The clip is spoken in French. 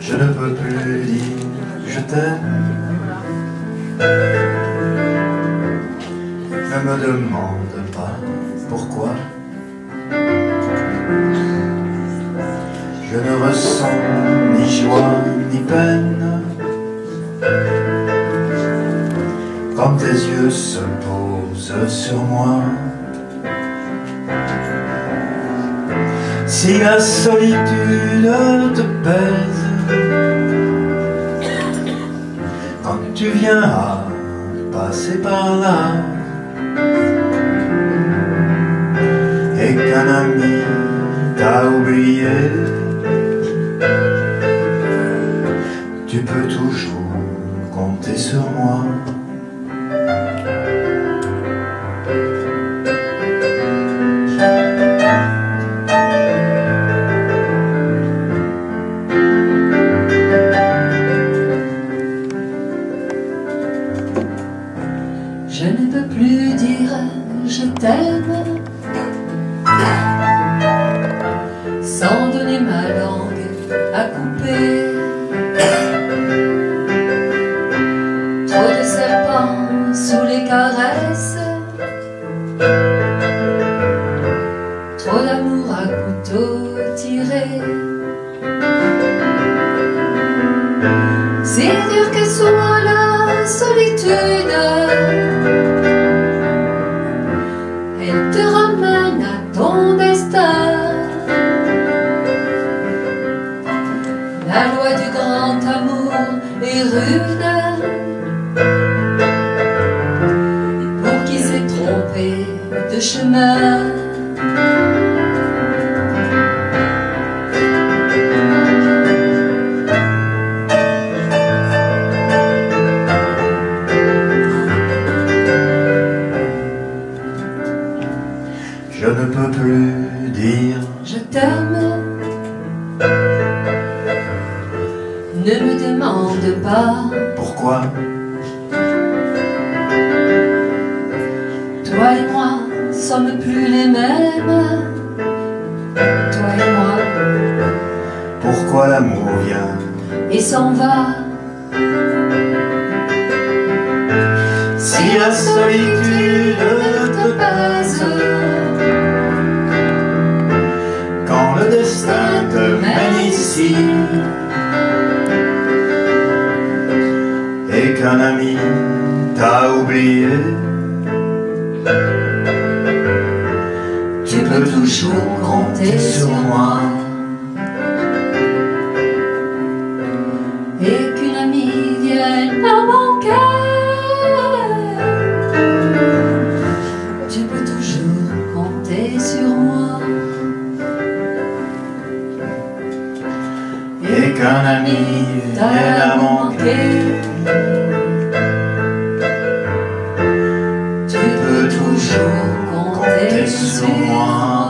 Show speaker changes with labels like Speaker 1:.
Speaker 1: Je ne peux plus dire je t'aime. Ne me demande pas pourquoi. Je ne ressens ni joie ni peine tes yeux se posent sur moi. Si la solitude te pèse, quand tu viens à passer par là, et qu'un ami t'a oublié, tu peux toujours compter sur moi.
Speaker 2: Je ne peux plus dire je t'aime sans donner ma langue à couper. Trop de serpents sous les caresses, trop d'amour à couteau tiré. C'est dur que soit la solitude. Chemin.
Speaker 1: Je ne peux plus dire
Speaker 2: Je t'aime. Ne me demande pas,
Speaker 1: pourquoi?
Speaker 2: toi et moi sommes plus les mêmes. Toi et moi,
Speaker 1: Pourquoi l'amour vient
Speaker 2: et s'en va.
Speaker 1: Si la solitude te pèse Quand le destin te mène ici Et qu'un ami t'a oublié peux toujours compter sur moi.
Speaker 2: Et qu'une amie vienne à mon cœur. Tu peux toujours compter sur moi.
Speaker 1: Et qu'un ami vienne à manquer
Speaker 2: Tu peux toujours compter sur moi.